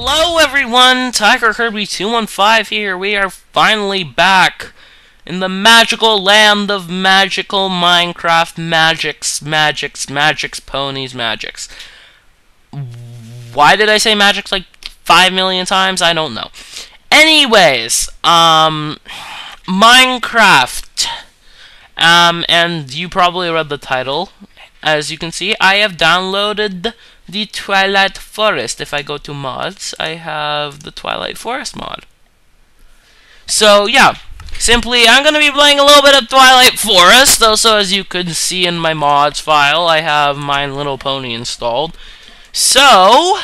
Hello everyone, Tiger Kirby 215 here. We are finally back in the magical land of magical Minecraft magics, magics, magics, ponies, magics. Why did I say magics like 5 million times? I don't know. Anyways, um Minecraft. Um and you probably read the title. As you can see, I have downloaded the Twilight Forest. If I go to mods, I have the Twilight Forest mod. So, yeah. Simply, I'm going to be playing a little bit of Twilight Forest. Also, as you can see in my mods file, I have My Little Pony installed. So,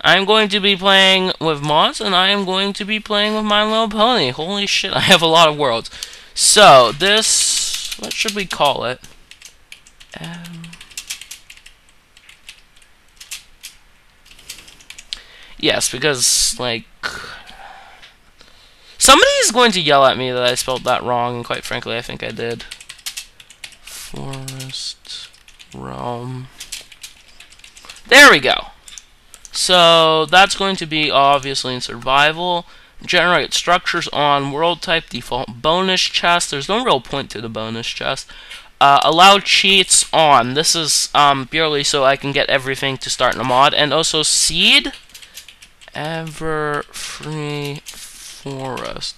I'm going to be playing with mods, and I am going to be playing with My Little Pony. Holy shit, I have a lot of worlds. So, this... What should we call it? Um, Yes, because, like... Somebody is going to yell at me that I spelled that wrong, and quite frankly, I think I did. Forest Realm. There we go. So, that's going to be obviously in survival. Generate structures on world type default bonus chest. There's no real point to the bonus chest. Uh, allow cheats on. This is um, purely so I can get everything to start in a mod. And also seed ever free forest.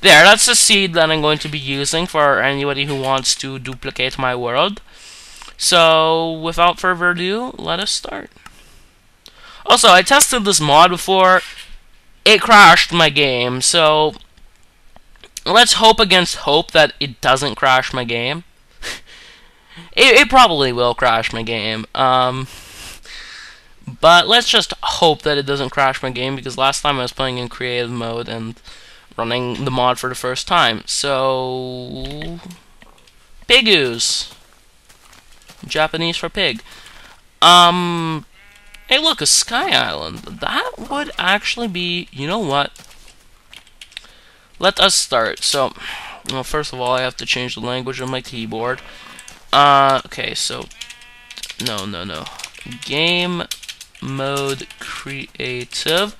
There, that's the seed that I'm going to be using for anybody who wants to duplicate my world. So, without further ado, let us start. Also, I tested this mod before. It crashed my game, so let's hope against hope that it doesn't crash my game. it, it probably will crash my game. Um, but let's just hope that it doesn't crash my game because last time I was playing in creative mode and running the mod for the first time. So, Pigoos. Japanese for pig. Um, hey look, a sky island. That would actually be, you know what? Let us start. So, well, first of all, I have to change the language on my keyboard. Uh, okay, so, no, no, no. Game mode creative.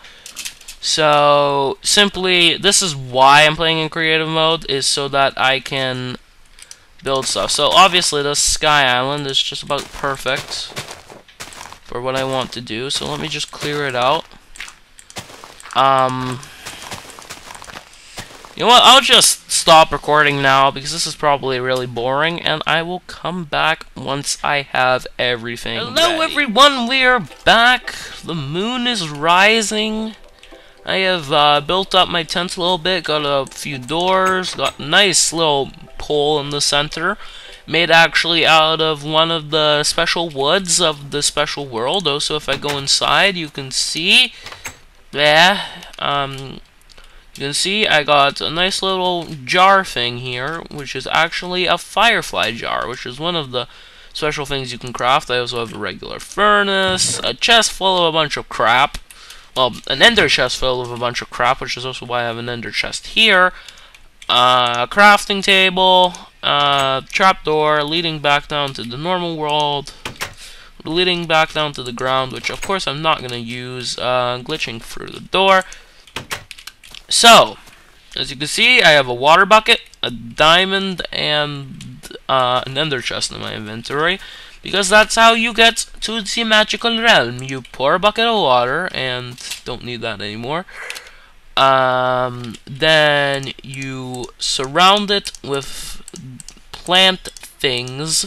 So simply, this is why I'm playing in creative mode, is so that I can build stuff. So obviously this Sky Island is just about perfect for what I want to do. So let me just clear it out. Um, you know what, I'll just stop recording now because this is probably really boring and I will come back once I have everything Hello ready. everyone, we are back. The moon is rising. I have uh, built up my tent a little bit, got a few doors, got a nice little pole in the center. Made actually out of one of the special woods of the special world. Also, if I go inside, you can see, yeah, um, you can see I got a nice little jar thing here, which is actually a firefly jar, which is one of the special things you can craft. I also have a regular furnace, a chest full of a bunch of crap, well, an ender chest full of a bunch of crap, which is also why I have an ender chest here, uh, a crafting table, uh, trapdoor leading back down to the normal world, leading back down to the ground, which of course I'm not going to use, uh, glitching through the door, so, as you can see, I have a water bucket, a diamond, and uh, an ender chest in my inventory. Because that's how you get to the magical realm. You pour a bucket of water, and don't need that anymore. Um, then you surround it with plant things.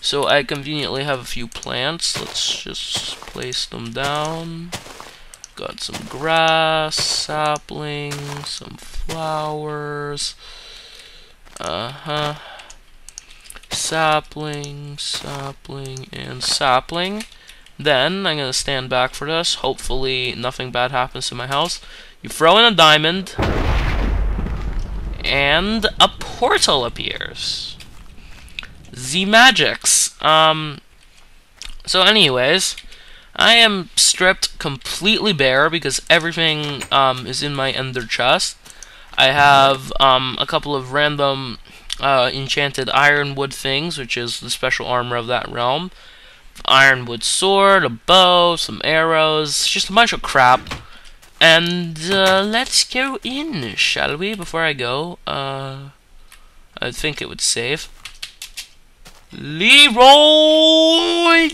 So I conveniently have a few plants. Let's just place them down. Got some grass, saplings, some flowers. Uh-huh. Sapling, sapling, and sapling. Then, I'm going to stand back for this. Hopefully, nothing bad happens to my house. You throw in a diamond, and a portal appears. The magics. Um, so anyways, I am stripped completely bare because everything um, is in my ender chest. I have um, a couple of random uh, enchanted ironwood things, which is the special armor of that realm. ironwood sword, a bow, some arrows, just a bunch of crap. And uh, let's go in, shall we? Before I go, uh, I think it would save. Leroy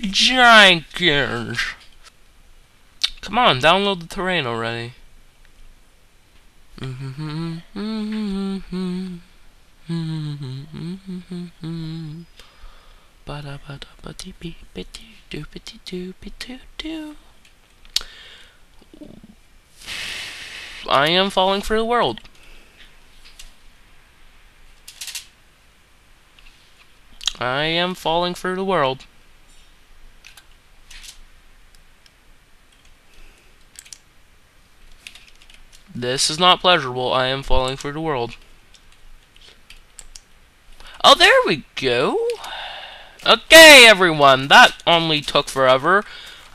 Jenkins. Come on, download the terrain already. I am falling for the world. I am falling through the world. This is not pleasurable. I am falling through the world. Oh, there we go. Okay, everyone. That only took forever.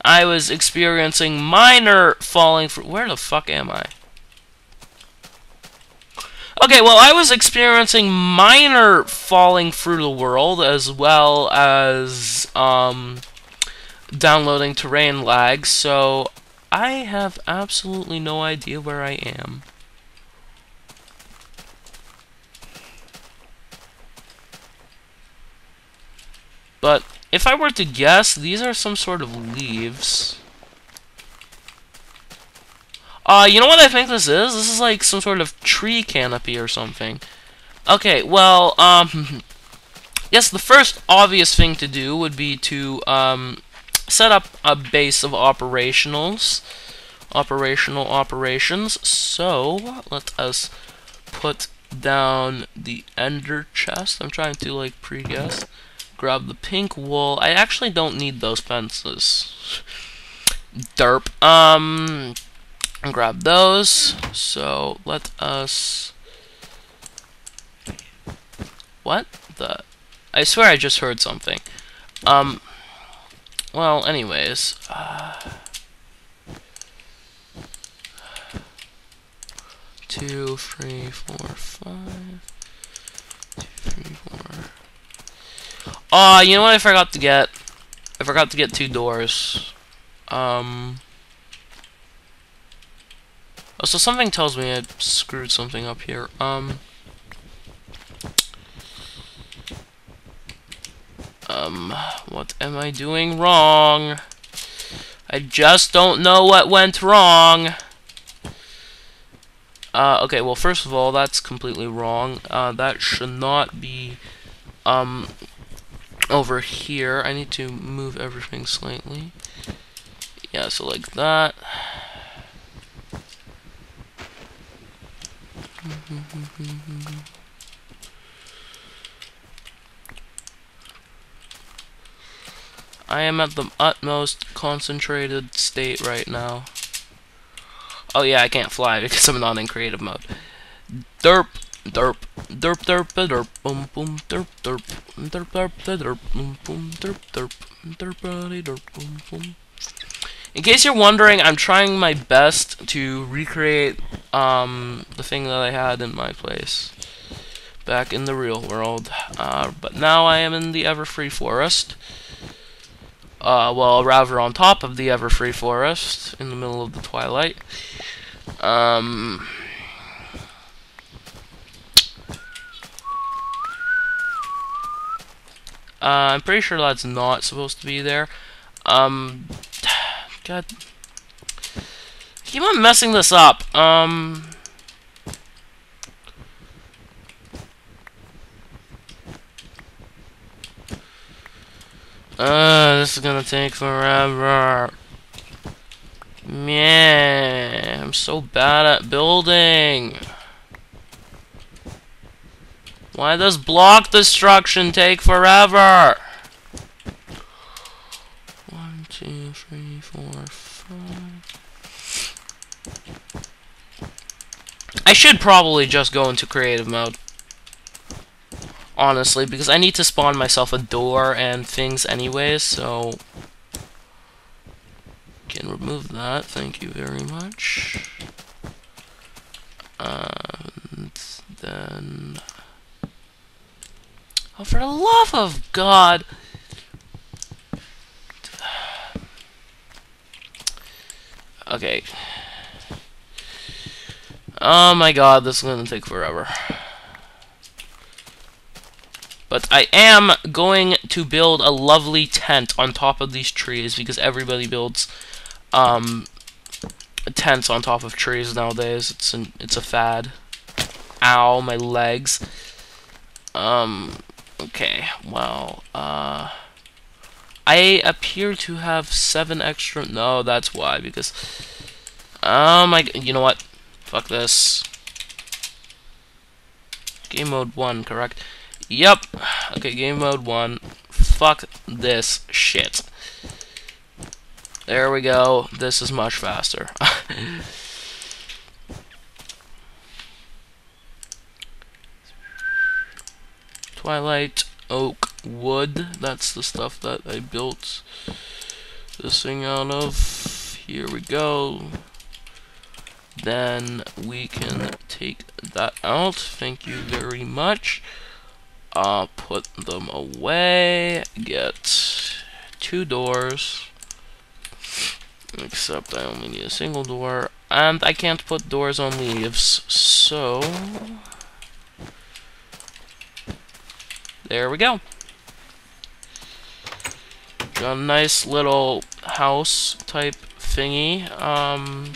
I was experiencing minor falling through... Where the fuck am I? Okay, well, I was experiencing minor falling through the world as well as um, downloading terrain lag, so I have absolutely no idea where I am. But if I were to guess, these are some sort of leaves. Uh, you know what I think this is? This is like some sort of tree canopy or something. Okay, well, um, yes, the first obvious thing to do would be to, um, set up a base of operationals, operational operations. So, let us put down the ender chest. I'm trying to, like, pre-guess. Grab the pink wool. I actually don't need those fences. Derp. Um, and grab those. So let us. What the? I swear I just heard something. Um. Well, anyways. Uh, two, three, four, five. Two, three, four. Ah, uh, you know what I forgot to get? I forgot to get two doors. Um. Oh, so something tells me I screwed something up here. Um. Um, what am I doing wrong? I just don't know what went wrong. Uh, okay, well, first of all, that's completely wrong. Uh, that should not be, um, over here. I need to move everything slightly. Yeah, so like that. I am at the utmost concentrated state right now. Oh yeah, I can't fly because I'm not in creative mode. Derp, derp, derp, derp, derp, boom, boom, derp, derp, derp, derp, derp, boom, boom, derp, derp, derp, derp, boom, boom. In case you're wondering, I'm trying my best to recreate um, the thing that I had in my place back in the real world. Uh, but now I am in the Everfree Forest. Uh, well, rather on top of the Everfree Forest, in the middle of the twilight. Um... Uh, I'm pretty sure that's not supposed to be there. Um, God. Keep on messing this up. Um... Uh, this is gonna take forever. Man, I'm so bad at building. Why does block destruction take forever? two, three, I should probably just go into creative mode. Honestly, because I need to spawn myself a door and things anyways, so... Can remove that, thank you very much. And then... Oh, for the love of God! Okay. Oh my god, this is gonna take forever. But I am going to build a lovely tent on top of these trees because everybody builds um, tents on top of trees nowadays. It's an, it's a fad. Ow, my legs. Um, okay, well, uh, I appear to have seven extra, no, that's why, because, oh my, you know what, fuck this. Game mode 1, correct? Yep. Okay, game mode 1. Fuck this shit. There we go. This is much faster. Twilight oak wood. That's the stuff that I built this thing out of. Here we go. Then we can take that out. Thank you very much. Uh, put them away. Get two doors. Except I only need a single door. And I can't put doors on leaves. So... There we go. Got a nice little house type thingy. Um,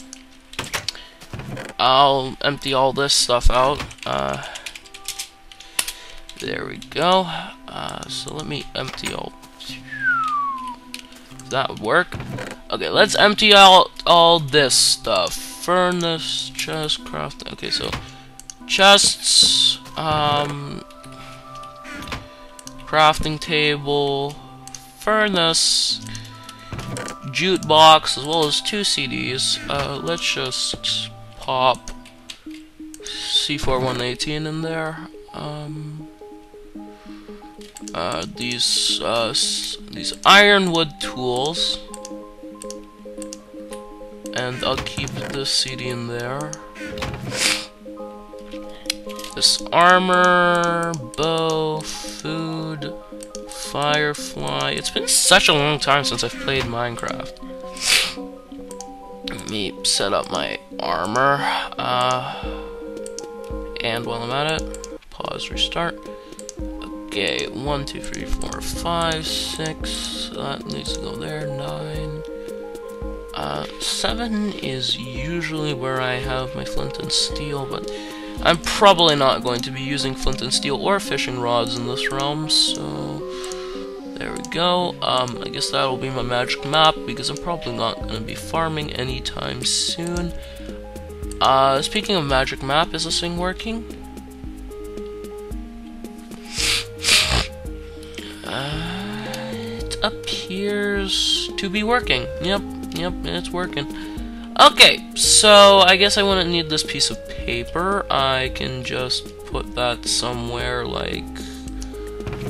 I'll empty all this stuff out. Uh, there we go. Uh, so let me empty all. That would work. Okay, let's empty out all this stuff. Furnace, chest, craft. Okay, so chests, um, crafting table, furnace, jukebox, as well as two CDs. Uh, let's just pop C4118 in there. Um, uh, these uh, these ironwood tools, and I'll keep this CD in there. This armor, bow, food, firefly. It's been such a long time since I've played Minecraft. Let me set up my armor. Uh, and while I'm at it, pause, restart. Okay, one, two, three, four, five, six. That needs to go there. Nine. Uh, seven is usually where I have my flint and steel, but I'm probably not going to be using flint and steel or fishing rods in this realm, so go. Um, I guess that'll be my magic map because I'm probably not going to be farming anytime soon. Uh, speaking of magic map, is this thing working? It appears to be working. Yep, yep, it's working. Okay, so I guess I wouldn't need this piece of paper. I can just put that somewhere, like,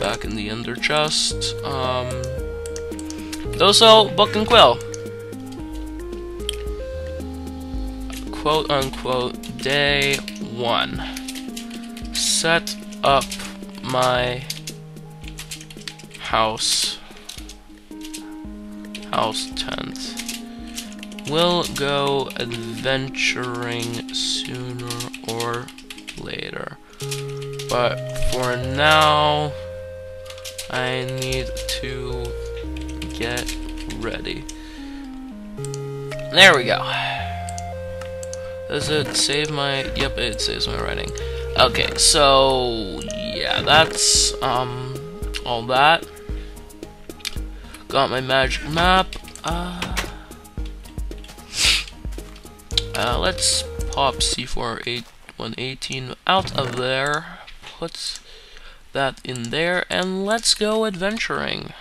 back in the ender chest. Um, also, book and quill. Quote unquote, day one. Set up my house house tent. We'll go adventuring sooner or later. But for now, I need to get ready. There we go. Does it save my... Yep, it saves my writing. Okay, so... Yeah, that's, um, all that. Got my magic map. Uh, uh, let's pop C4 out of there. Put that in there, and let's go adventuring.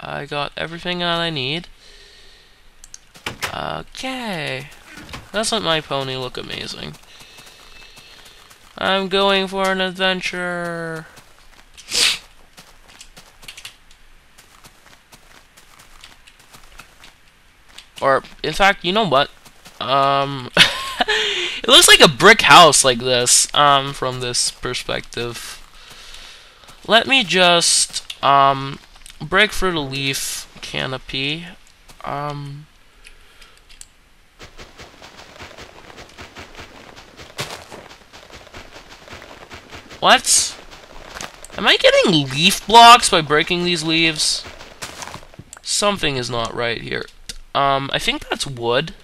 I got everything that I need. Okay. Doesn't my pony look amazing? I'm going for an adventure. Or, in fact, you know what? Um, it looks like a brick house like this, um, from this perspective. Let me just um, break through the leaf canopy. Um, what? Am I getting leaf blocks by breaking these leaves? Something is not right here. Um, I think that's wood.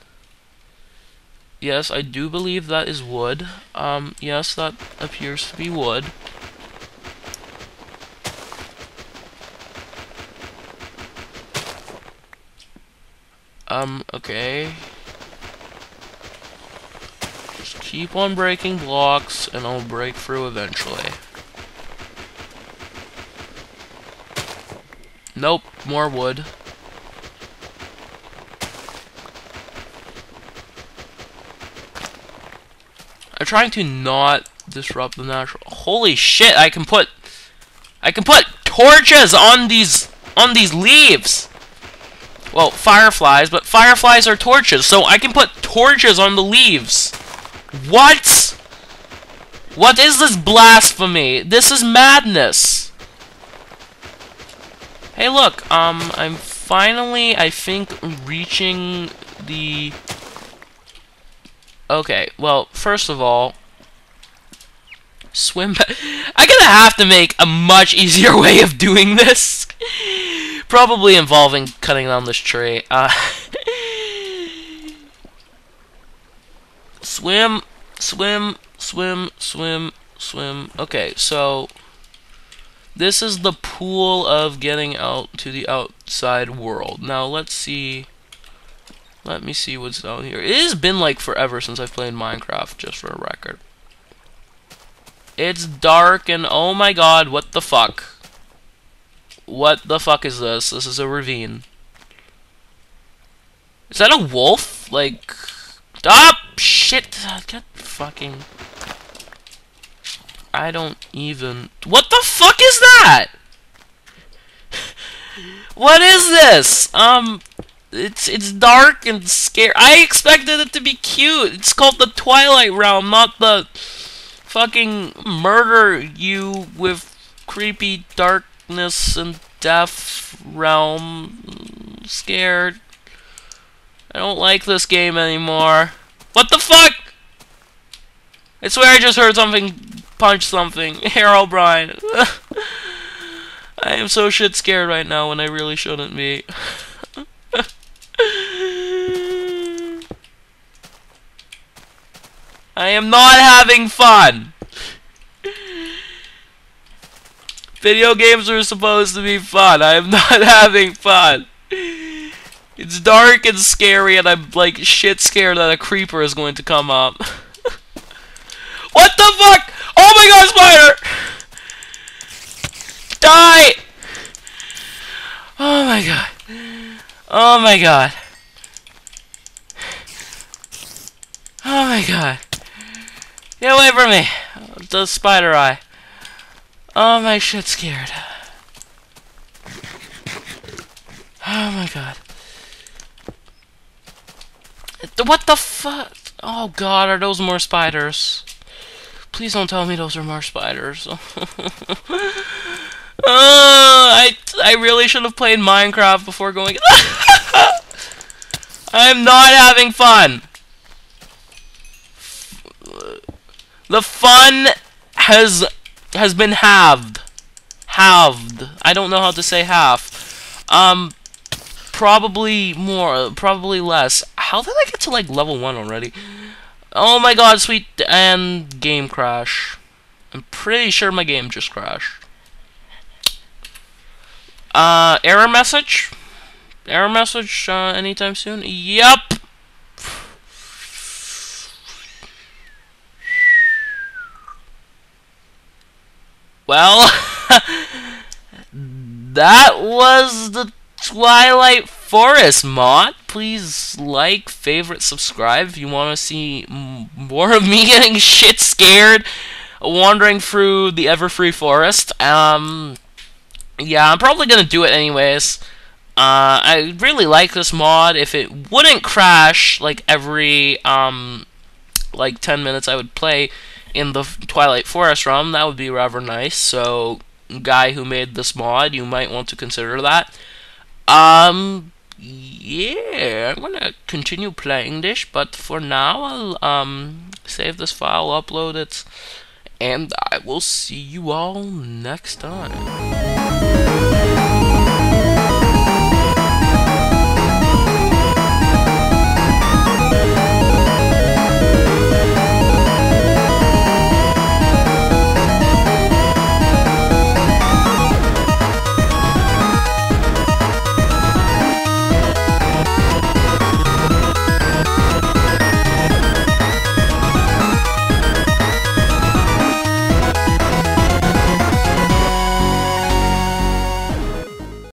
Yes, I do believe that is wood. Um, yes, that appears to be wood. Um, okay. Just keep on breaking blocks, and I'll break through eventually. Nope, more wood. I'm trying to not disrupt the natural. Holy shit! I can put, I can put torches on these on these leaves. Well, fireflies, but fireflies are torches, so I can put torches on the leaves. What? What is this blasphemy? This is madness. Hey, look, um, I'm finally, I think, reaching the... Okay, well, first of all, swim I'm gonna have to make a much easier way of doing this. Probably involving cutting down this tree. Uh, swim, swim, swim, swim, swim. Okay, so this is the pool of getting out to the outside world. Now let's see. Let me see what's down here. It has been like forever since I've played Minecraft, just for a record. It's dark and oh my god, what the fuck? What the fuck is this? This is a ravine. Is that a wolf? Like, stop! Shit! Get fucking. I don't even... What the fuck is that? what is this? Um, it's it's dark and scary. I expected it to be cute. It's called the Twilight Realm, not the fucking murder you with creepy and death realm. Mm, scared. I don't like this game anymore. What the fuck? I swear I just heard something punch something. Herobrine. I am so shit scared right now when I really shouldn't be. I am not having fun. Video games are supposed to be fun. I am not having fun. It's dark and scary and I'm like shit scared that a creeper is going to come up. what the fuck? Oh my god, spider! Die! Oh my god. Oh my god. Oh my god. Get away from me! The spider eye. Oh my shit scared. Oh my god. What the fuck? Oh god, are those more spiders? Please don't tell me those are more spiders. uh, I I really should have played Minecraft before going. I'm not having fun. The fun has has been halved. Halved. I don't know how to say half. Um, probably more. Probably less. How did I get to like level one already? Oh my god, sweet, and game crash. I'm pretty sure my game just crashed. Uh, error message? Error message uh, anytime soon? Yup! Well, that was the Twilight Forest mod. Please like, favorite, subscribe if you want to see more of me getting shit scared wandering through the Everfree Forest. Um, yeah, I'm probably gonna do it anyways. Uh, I really like this mod. If it wouldn't crash like every um, like 10 minutes I would play in the Twilight Forest realm, that would be rather nice. So, guy who made this mod, you might want to consider that. Um, yeah, I'm gonna continue playing this, but for now I'll um save this file, upload it, and I will see you all next time.